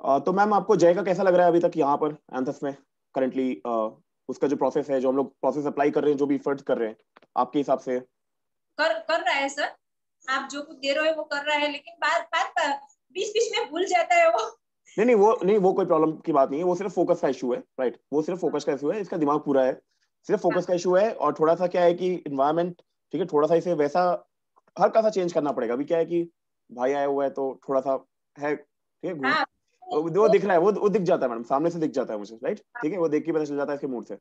तो मैम आपको जय का कैसा लग रहा है अभी तक यहाँ पर एंथस में? करेंटली उसका जो प्रोसेस है जो हम लोग प्रोसेस अप्लाई कर रहे हैं जो भी एफर्ट्स कर रहे हैं आपके हिसाब से? कर कर रहा है सर आप जो कुछ दे रहे हो वो कर रहा है लेकिन बात बात बीच बीच में भूल जाता है वो। नहीं नहीं वो नहीं वो कोई प्रॉब्लम की बात नहीं है वो सिर्फ़ फोकस का इशू है राइट वो सिर्फ़ फोकस का इशू है इसका दिमाग पूरा है। सिर्फ़ फोकस का इशू है और थोड़ा सा क्या है कि इन्वायरमेंट ठीक है थोड़ा सा इसे वैसा हल्का सा चेंज करना पड़ेगा। अभी क्या है कि भाई आया हुआ है तो थोड़ा सा है ठीक हाँ, वो दिख रहा है वो वो दिख जाता है मैडम सामने से दिख जाता है मुझे राइट ठीक है वो देख के पता चल जाता है इसके मूड से।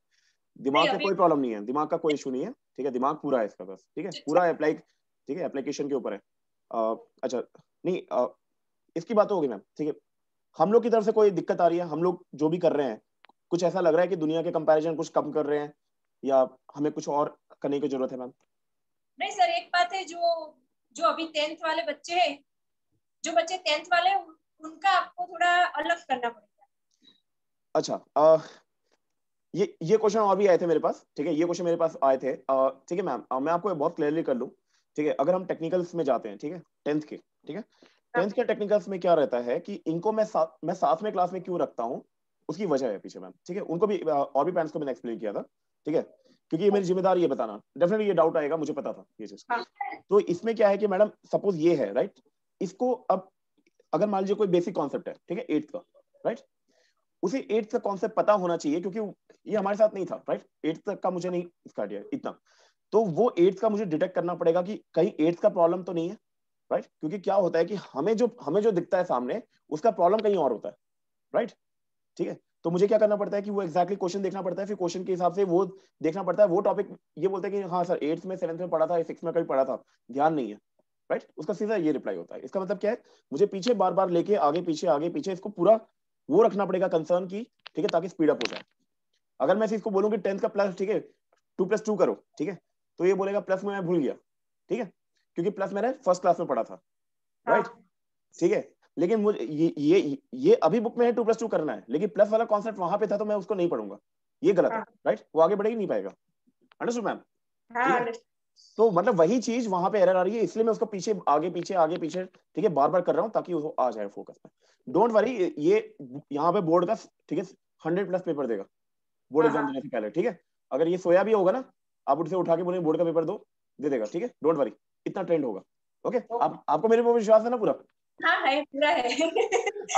दिमाग का कोई प्रॉब्लम नहीं है दिमाग का कोई इशू नहीं है ठीक है दिमाग पूरा है इसका बस ठीक है पूरा अप्लाई ठीक है एप्लीकेशन के ऊपर है। अच्छा नहीं इसकी बात होगी मैम ठीक है हम लोग की तरफ़ से कोई दिक्कत आ रही है हम लोग जो भी कर रहे हैं कुछ ऐसा लग रहा है कि दुनिया के कंपैरिजन कुछ कम कर रहे हैं या हमें कुछ और करने की ज़रूरत है मैम? नहीं सर एक बात है जो जो अभी टेंथ वाले बच्चे हैं जो बच्चे टेंथ वाले उनका थोड़ा अलग करना पड़ेगा। अच्छा आ, ये ये क्वेश्चन और भी आए थे मेरे पास ठीक है? ये क्वेश्चन मेरे पास आए थे। ठीक है मैम मैं आपको बहुत क्लियरली कर लूँ ठीक है? अगर हम टेक्निकल्स में जाते हैं ठीक है? टेंथ के ठीक है? टेंथ के टेक्निकल्स में क्या रहता है कि इनको मैं साथ मैं क्लास में क्यों रखता हूँ? उसकी वजह है पीछे मैम ठीक है? उनको भी और भी पेरेंट्स को मैंने एक्सप्लेन किया था ठीक है? क्योंकि ये मेरी ज़िम्मेदारी ये बताना। डेफिनेटली ये डाउट आएगा मुझे पता था ये चीज़। हाँ। तो इसमें क्या है कि मैडम सपोज़ ये है राइट इसको अब अगर मान लीजिए कोई बेसिक कॉन्सेप्ट है, ठीक है एट्थ का राइट उसे एट्थ का कॉन्सेप्ट पता होना चाहिए क्योंकि ये हमारे साथ नहीं था राइट एट्थ तक का मुझे नहीं इसका आइडिया इतना। तो वो एट्थ का मुझे डिटेक्ट करना पड़ेगा कि कहीं एट्थ का प्रॉब्लम तो नहीं है राइट क्योंकि क्या होता है कि हमें जो हमें जो दिखता है सामने, उसका प्रॉब्लम कहीं और होता है राइट ठीक है? तो मुझे क्या करना पड़ता है कि वो एक्जैक्टली क्वेश्चन देखना पड़ता है, फिर क्वेश्चन के हिसाब से वो देखना पड़ता है, वो टॉपिक ये बोलते हैं कि हाँ सर एट्थ में सेवन्थ में पढ़ा था सिक्स में कभी पढ़ा था, ध्यान नहीं है। Right right? उसका सीधा ये रिप्लाई होता है। इसका मतलब क्या है? मुझे पीछे बार बार लेके आगे पीछे आगे पीछे इसको पूरा वो रखना पड़ेगा कंसर्न की ठीक है ताकि स्पीड अप हो जाए। अगर मैं इसको बोलूँ कि टेंथ का प्लस ठीक है टू प्लस टू करो ठीक है तो ये बोलेगा प्लस में मैं भूल गया ठीक है क्योंकि प्लस मैंने फ़र्स्ट क्लास में पढ़ा था राइट हाँ। ठीक है लेकिन मुझे ये ये ये अभी बुक में है टू प्लस टू करना है लेकिन प्लस वाला कॉन्सेप्ट वहाँ पे था तो मैं उसको नहीं पढ़ूँगा। ये गलत है राइट हाँ। वो आगे बढ़ ही नहीं पाएगा। अंडरस्टूड मैम तो मतलब वही चीज़ वहाँ पे एरर आ रही है इसलिए मैं उसको पीछे आगे पीछे आगे पीछे ठीक है बार बार कर रहा हूँ ताकि वो आ जाए फोकस में डोंट वरी ये यहाँ पे बोर्ड का ठीक है हंड्रेड प्लस पेपर देगा। बोर्ड एग्ज़ाम देने से पहले ठीक है? अगर ये सोया भी होगा ना आप उसे उठा के बोलेंगे बोर्ड का पेपर दो दे देगा ठीक है? डोंट वरी इतना ट्रेंड होगा ओके आप आपको मेरे पर विश्वास है ना पूरा? हाँ है पूरा है।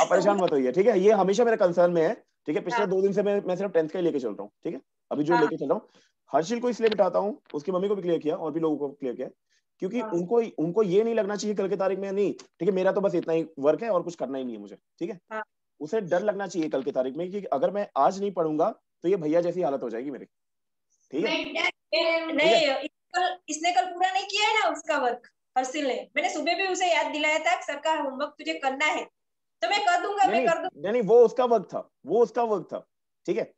आप परेशान मत होइए ठीक है? ये हमेशा मेरे कंसर्न में है ठीक है? पिछले हाँ। दो दिन से मैं मैं सिर्फ़ टेंथ का ही लेके चल रहा हूँ ठीक है? अभी जो हाँ। लेके चल रहा हूँ हर्षिल को इसलिए बिठाता हूँ उसकी मम्मी को भी क्लियर किया और भी लोगों को क्लियर किया क्योंकि हाँ। उनको उनको ये नहीं लगना चाहिए कल की तारीख में नहीं ठीक है मेरा तो बस इतना ही वर्क है और कुछ करना ही नहीं है मुझे ठीक है? हाँ। उसे डर लगना चाहिए कल की तारीख में कि अगर मैं आज नहीं पढ़ूँगा तो ये भैया जैसी हालत हो जाएगी मेरी ठीक है? नहीं इसने कल पूरा नहीं किया है ना उसका वर्क हर्षिल ने। मैंने सुबह भी उसे याद दिलाया था सर का होमवर्क तुझे करना है तो मैं कर दूँगा मैं कर दूँगा नहीं वो उसका वर्क था वो उसका वर्क था ठीक है?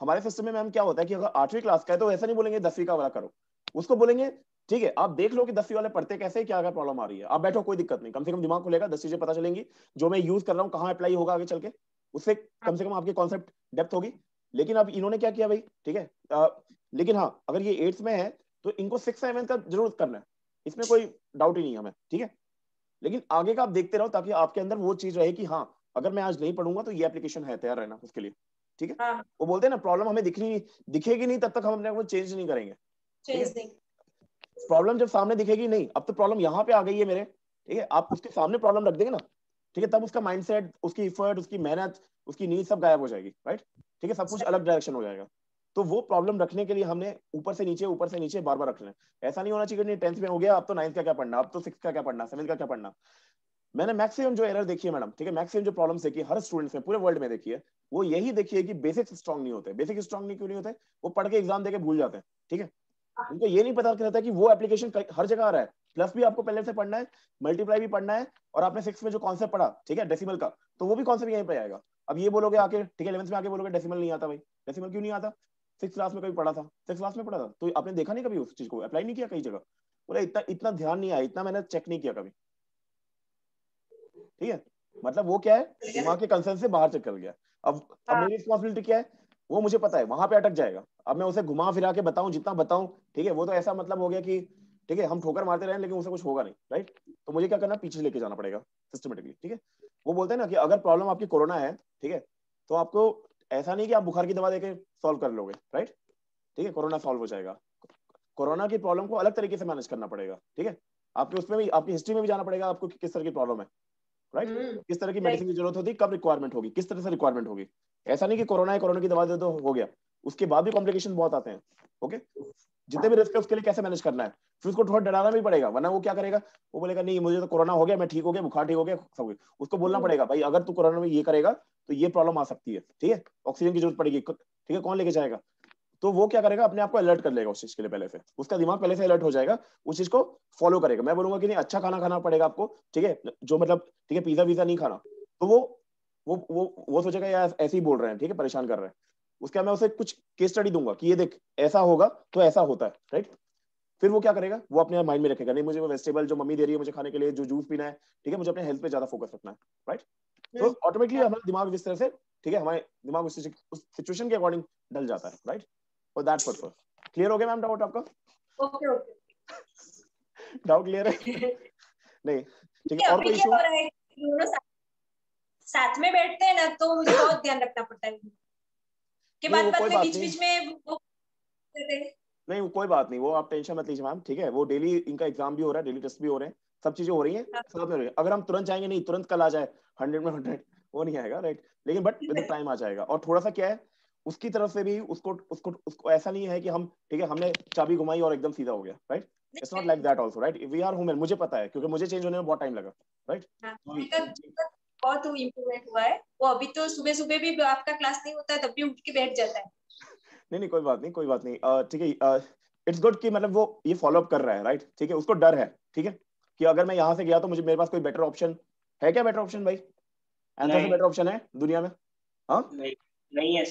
हमारे सिस्टम में मैम क्या होता है कि अगर आठवीं क्लास का है तो ऐसा नहीं बोलेंगे, दसवीं का वाला करो। उसको बोलेंगे, ठीक है, आप देख लो कि दसवीं वाले पढ़ते कैसे क्या क्या प्रॉब्लम आ रही है। आप बैठो, कोई दिक्कत नहीं। कम से कम दिमाग खुलेगा, दस चीज़ें पता चलेंगी। जो मैं यूज़ कर रहा हूँ, कहाँ अप्लाई होगा आगे चल के, उससे कम से कम आपके कॉन्सेप्ट डेप्थ होगी। लेकिन अब इन्होंने क्या किया भाई, ठीक है लेकिन हाँ अगर ये एट्थ में है तो इनको सिक्स सेवन का ज़रूर करना है। इसमें कोई डाउट ही नहीं है हमें, ठीक है? लेकिन आगे का आप देखते रहो, ताकि आपके अंदर वो चीज़ रहे कि हाँ अगर मैं आज नहीं पढ़ूँगा तो ये एप्लीकेशन है, तैयार रहना उसके लिए। ठीक है? हाँ। वो बोलते हैं ना प्रॉब्लम हमें दिखनी दिखेगी नहीं तब तक हम अपने आप को चेंज नहीं करेंगे। प्रॉब्लम जब सामने दिखेगी नहीं अब तो प्रॉब्लम यहाँ पे आ गई है मेरे। ठीक है? आप उसके सामने प्रॉब्लम रख देंगे ना। ठीक है? तब उसका माइंडसेट उसकी इफर्ट उसकी मेहनत उसकी नीड सब गायब हो जाएगी राइट ठीक है? सब कुछ अलग डायरेक्शन हो जाएगा। तो वो प्रॉब्लम रखने के लिए हमने ऊपर से नीचे ऊपर से नीचे बार बार रखना है। ऐसा नहीं होना चाहिए टेंथ में हो गया अब तो नाइन्थ का क्या पढ़ना अब तो सिक्स का क्या पढ़ना सेवंथ का क्या पढ़ना। मैंने मैक्सिमम जो एरर देखी है मैडम ठीक है? मैक्सिमम जो प्रॉब्लम्स देखी है, हर स्टूडेंट्स में, पूरे वर्ल्ड में देखी है, वो यही देखिए कि बेसिक्स स्ट्रॉन्ग नहीं होते। बेसिक स्ट्रॉन्ग नहीं, क्यों नहीं होते? वो पढ़ के एग्ज़ाम देके भूल जाते हैं, ठीक है? उनको ये नहीं पता रहता कि वो एप्लीकेशन हर जगह आ रहा है। प्लस भी आपको पहले से पढ़ना है मल्टीप्लाई भी पढ़ना है, और आपने सिक्स में जो कॉन्सेप्ट पढ़ा, ठीक है? डेसिमल का तो वो भी कॉन्सेप्ट यहीं पे आएगा। अब ये बोलोगे आके, ठीक है? इलेवंथ में आके बोलोगे डेसिमल नहीं आता भाई। डेसिमल क्यों नहीं आता? सिक्स क्लास में कभी पढ़ा था। सिक्स क्लास में पढ़ा था। तो आपने देखा नहीं कभी उस चीज़ को? अप्लाई नहीं किया कई जगह? बोले, इतना इतना ध्यान नहीं आया, इतना मैंने चेक नहीं किया कभी। ठीक है? मतलब वो क्या है? दिमाग के कंसर्न से बाहर चल गया। अब अब हाँ। मेरी रिस्पॉन्सिबिलिटी क्या है? वो मुझे पता है वहाँ पे अटक जाएगा। अब मैं उसे घुमा फिरा के बताऊँ जितना बताऊँ ठीक है? वो तो ऐसा मतलब हो गया कि ठीक है हम ठोकर मारते रहे लेकिन उसे कुछ होगा नहीं राइट तो मुझे क्या करना पीछे लेके जाना पड़ेगा सिस्टमेटिकली ठीक है? वो बोलते हैं ना कि अगर प्रॉब्लम आपकी कोरोना है ठीक है? तो आपको ऐसा नहीं कि आप बुखार की दवा देके सॉल्व कर लोगे राइट ठीक है? कोरोना सॉल्व हो जाएगा। कोरोना की प्रॉब्लम को अलग तरीके से मैनेज करना पड़ेगा ठीक है? आपके उसमें भी आपकी हिस्ट्री में भी जाना पड़ेगा आपको किस तरह की प्रॉब्लम है राइट right? किस तरह की मेडिसिन की ज़रूरत होती है कब रिक्वायरमेंट होगी किस तरह से रिक्वायरमेंट होगी? ऐसा नहीं कि कोरोना है कोरोना की दवा दे दो हो गया। उसके बाद भी कॉम्प्लिकेशन बहुत आते हैं ओके जितने भी रिस्क है उसके लिए कैसे मैनेज करना है? फिर उसको थोड़ा डराना भी पड़ेगा वरना वो क्या करेगा? वो बोलेगा नहीं मुझे तो कोरोना हो गया मैं ठीक हो गया बुखार ठीक हो गया सब उसको बोलना पड़ेगा भाई अगर तू कोरोना में ये करेगा तो ये प्रॉब्लम आ सकती है ठीक है? ऑक्सीजन की ज़रूरत पड़ेगी ठीक है? कौन लेके जाएगा? तो वो क्या करेगा? अपने आप को अलर्ट कर लेगा उस चीज़ के लिए पहले से उसका दिमाग पहले से अलर्ट हो जाएगा उस चीज़ को फॉलो करेगा। मैं बोलूँगा कि नहीं अच्छा खाना खाना पड़ेगा आपको ठीक है? जो मतलब ठीक है पिज्जा वीज़ा नहीं खाना। तो वो वो वो वो सोचेगा यार ऐसे ही बोल रहे हैं ठीक है? परेशान कर रहे हैं। उसके मैं उसे कुछ केस स्टडी दूँगा कि ये देख ऐसा होगा तो ऐसा होता है राइट फिर वो क्या करेगा? वो अपने माइंड में रखेगा नहीं मुझे वो वेजिटेबल जो मम्मी दे रही है मुझे खाने के लिए जो जूस पीना है ठीक है मुझे अपने हेल्थ पे ज़्यादा फोकस रखना है राइट तो ऑटोमेटिकली हमारा दिमाग जिस तरह से ठीक है हमारे दिमाग उस सिचुएशन के अकॉर्डिंग ढल जाता है right for that purpose clear हो गया मैम डाउट आपका? ओके ओके डाउट क्लियर है? नहीं। ठीक है और कोई इशू साथ में बैठते हैं ना तो मुझे बहुत ध्यान रखना पड़ता है। के बाद बाद में बीच बीच में वो नहीं वो कोई बात नहीं वो आप टेंशन मत लीजिए मैम ठीक है? वो डेली इनका एग्ज़ाम भी हो रहा है डेली टेस्ट भी हो रहे हैं सब चीज़ें हो रही हैं हाँ। साथ में हो रही है। अगर हम तुरंत जाएँगे नहीं तुरंत कल आ जाए हंड्रेड में हंड्रेड वो नहीं आएगा राइट लेकिन बट विद टाइम आ जाएगा। और थोड़ा सा क्या है उसकी तरफ़ से भी उसको उसको उसको ऐसा नहीं है कि हम ठीक है हमने चाबी घुमाई और एकदम सीधा हो गया right it's not like that also right we are human मुझे पता है क्योंकि मुझे चेंज होने में बहुत टाइम लगा राइट हाँ, बहुत इम्प्रूवमेंट हुआ है। वो अभी तो सुबह सुबह भी आपका क्लास नहीं होता है तब भी उठ के बैठ जाता है। नहीं नहीं कोई बात नहीं कोई बात नहीं। ठीक है इट्स गुड कि मतलब वो ये फॉलो अप कर रहा है राइट ठीक है उसको डर है ठीक है कि अगर मैं यहाँ से गया तो मुझे मेरे पास कोई बेटर ऑप्शन है क्या बेटर ऑप्शन भाई? एंथर से बेटर ऑप्शन है दुनिया में? हाँ? नहीं नहीं है।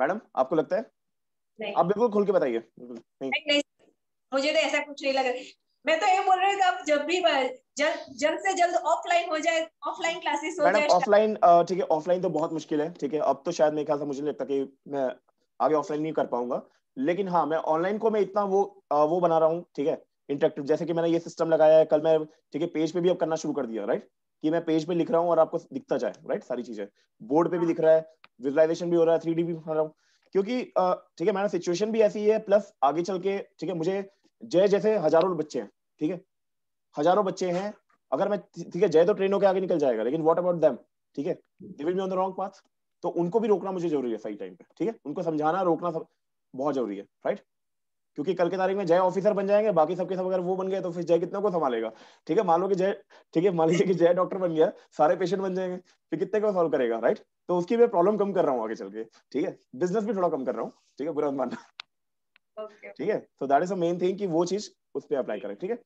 मैडम आपको लगता है? नहीं। आप बिल्कुल खुल के बताइए। नहीं। नहीं मुझे तो ऐसा कुछ नहीं लग रहा। मैं तो ये बोल रही हूँ आप जब भी जल्द जल्द से जल्द ऑफलाइन हो जाए ऑफलाइन क्लासेस हो जाए ऑफलाइन ठीक है ऑफलाइन तो बहुत मुश्किल है ठीक है। अब तो शायद मेरे ख्याल से मुझे नहीं लगता कि मैं आगे ऑफलाइन नहीं कर पाऊँगा। लेकिन हाँ मैं ऑनलाइन को मैं इतना वो वो बना रहा हूँ ठीक है इंटरेक्टिव जैसे कि मैंने ये सिस्टम लगाया है कल मैं ठीक है पेज पे भी अब करना शुरू कर दिया राइट कि मैं पेज पे लिख रहा हूँ और आपको दिखता जाए राइट सारी चीज़ें। बोर्ड पे भी दिख रहा है विजुलाइजेशन भी हो रहा है थ्री भी बना रहा हूँ। क्योंकि ठीक है मैंने सिचुएशन भी ऐसी है प्लस आगे चल के ठीक है मुझे जय जैसे हज़ारों बच्चे हैं ठीक है? हज़ारों बच्चे हैं अगर मैं ठीक है जय तो ट्रेन होकर आगे निकल जाएगा लेकिन वॉट अबाउट देम ठीक है? They will be on the wrong path तो उनको भी रोकना मुझे ज़रूरी है सही टाइम पे ठीक है? उनको समझाना रोकना सब बहुत ज़रूरी है राइट क्योंकि कल की तारीख में जय ऑफिसर बन जाएँगे बाकी सबके सब अगर वो बन गए तो फिर जय कितने को संभालेगा? ठीक है मान लो कि जय ठीक है मान लीजिए कि जय डॉक्टर बन गया सारे पेशेंट बन जाएँगे फिर कितने को सॉल्व करेगा राइट तो उसकी मैं प्रॉब्लम कम कर रहा हूँ आगे चल के ठीक है? बिज़नेस भी थोड़ा कम कर रहा हूँ ठीक है बुरा मानना। ठीक है तो that is a main thing कि वो चीज़ उस पर अप्लाई करें ठीक है?